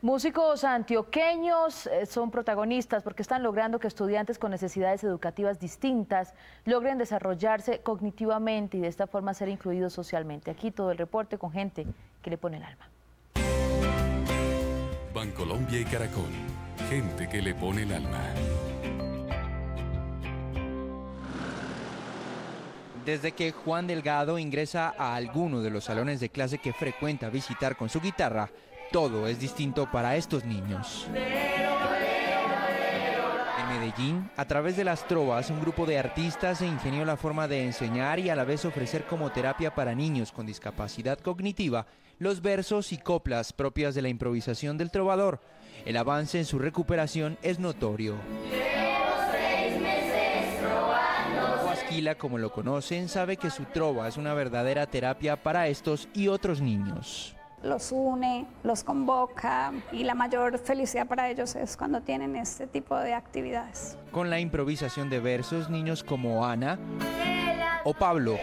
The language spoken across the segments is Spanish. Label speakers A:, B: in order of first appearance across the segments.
A: Músicos antioqueños eh, son protagonistas porque están logrando que estudiantes con necesidades educativas distintas logren desarrollarse cognitivamente y de esta forma ser incluidos socialmente. Aquí todo el reporte con gente que le pone el alma.
B: Bancolombia y Caracol, gente que le pone el alma.
C: Desde que Juan Delgado ingresa a alguno de los salones de clase que frecuenta visitar con su guitarra, todo es distinto para estos niños. En Medellín, a través de las trovas, un grupo de artistas se ingenió la forma de enseñar y a la vez ofrecer como terapia para niños con discapacidad cognitiva los versos y coplas propias de la improvisación del trovador. El avance en su recuperación es notorio. Guasquila, como lo conocen, sabe que su trova es una verdadera terapia para estos y otros niños
D: los une, los convoca y la mayor felicidad para ellos es cuando tienen este tipo de actividades.
C: Con la improvisación de versos, niños como Ana o Pablo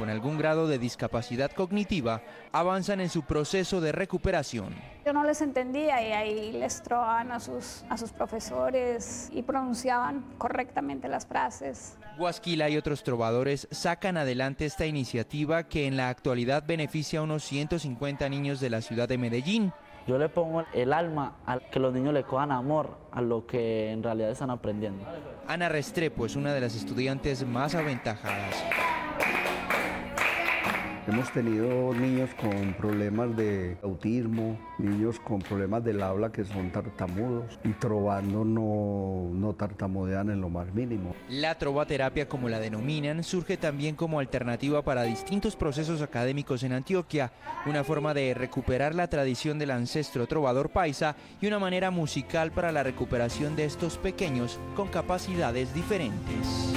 C: con algún grado de discapacidad cognitiva avanzan en su proceso de recuperación.
D: Yo no les entendía y ahí les troaban a sus, a sus profesores y pronunciaban correctamente las frases.
C: Guasquila y otros trovadores sacan adelante esta iniciativa que en la actualidad beneficia a unos 150 niños de la ciudad de Medellín.
E: Yo le pongo el alma a que los niños le cojan amor a lo que en realidad están aprendiendo.
C: Ana Restrepo es una de las estudiantes más aventajadas.
F: Hemos tenido niños con problemas de autismo, niños con problemas del habla que son tartamudos y trovando no, no tartamudean en lo más mínimo.
C: La trovaterapia, como la denominan, surge también como alternativa para distintos procesos académicos en Antioquia, una forma de recuperar la tradición del ancestro trovador paisa y una manera musical para la recuperación de estos pequeños con capacidades diferentes.